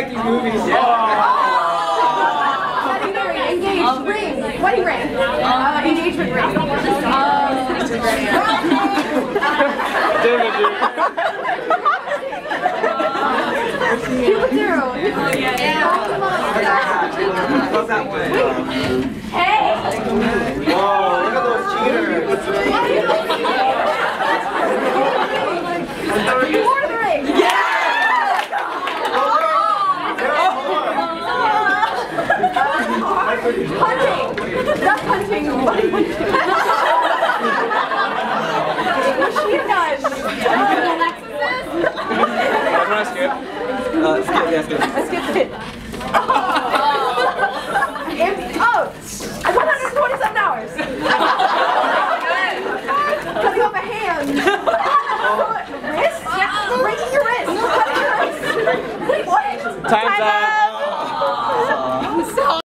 like these movies. Yeah. Ring, engaged ring, wedding ring, uh, engagement ring. Cupid zero. What's that one? Hey! Hunting. Duck hunting. Buddy hunting. Machine gun. Lexus. Can I skip? Uh, skip, yeah, skip. I skipped it. And, oh, 127 hours. Cutting off a hand. Wrist? Yeah, breaking your wrist. Cutting your wrist. Wait, what? Time's up. So